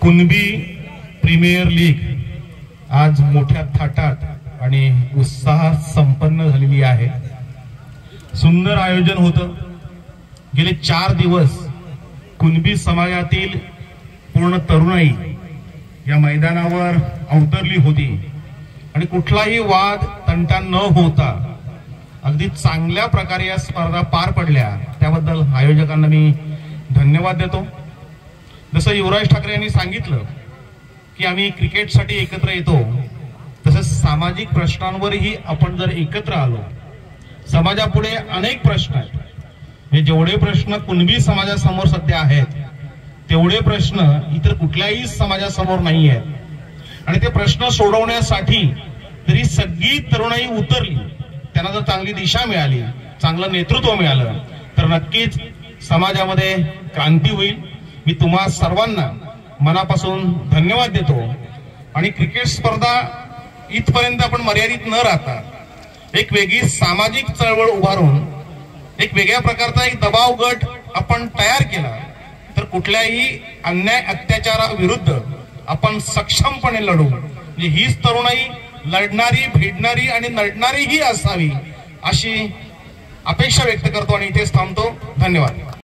Kunbi premier league आज मोठ्या थाटात आणि उत्साहात संपन्न झालेली आहे. सुंदर आयोजन होतं. गेले चार दिवस कुणबी समाजातील पूर्ण तरुणाई या मैदानावर अवतरली होती. आणि कुठलाही वाद तंटा न होता अगदी चांगल्या प्रकारे या स्पर्धा पार पडल्या. त्याबद्दल आयोजकांना मी धन्यवाद देतो. जसं युवराज ठाकरे यांनी सांगितलं की आम्ही क्रिकेटसाठी एकत्र येतो तसंच सामाजिक प्रश्नांवरही आपण जर एकत्र आलो समाजापुढे अनेक प्रश्न आहेत. हे जेवढे प्रश्न कुणबी समाजासमोर सध्या आहेत तेवढे प्रश्न इतर कुठल्याही समाजासमोर नाही आहेत. आणि ते प्रश्न सोडवण्यासाठी जरी सगळी तरुणाई उतरली त्यांना जर चांगली दिशा मिळाली चांगलं नेतृत्व मिळालं तर नक्कीच समाजामध्ये क्रांती होईल. मी तुम्हा सर्वांना मनापासून धन्यवाद देतो. आणि क्रिकेट स्पर्धा इथपर्यंत आपण मर्यादित न राहता एक वेगळी सामाजिक चळवळ उभारून एक वेगळ्या प्रकारचा एक दबाव गट आपण तयार केला तर कुठल्याही अन्याय अत्याचाराविरुद्ध आपण सक्षमपणे लढू. म्हणजे हीच तरुणाई लढणारी भिडणारी आणि लढणारी ही असावी अशी अपेक्षा व्यक्त करतो आणि इथेच थांबतो. धन्यवाद.